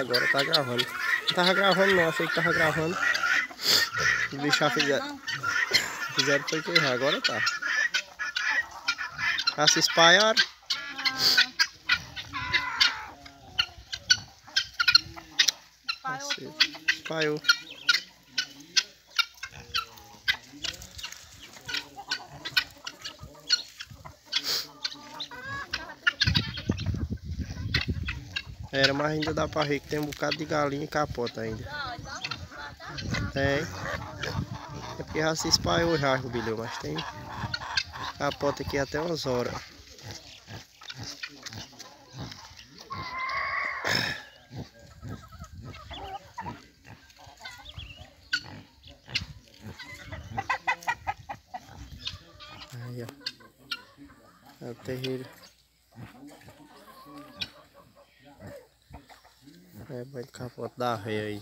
Agora tá gravando. Não tava gravando não, achei que tava gravando. Os bichos fizeram. Fizeram foi que agora tá. Já se espalharam. Espalhou espalhou. Era, mas ainda dá pra ver que tem um bocado de galinha e capota ainda. Tem. É porque já se espalhou já, Rubilhão, mas tem capota aqui até umas horas. Aí, ó. É o terreiro. É, banho de capota da veia aí.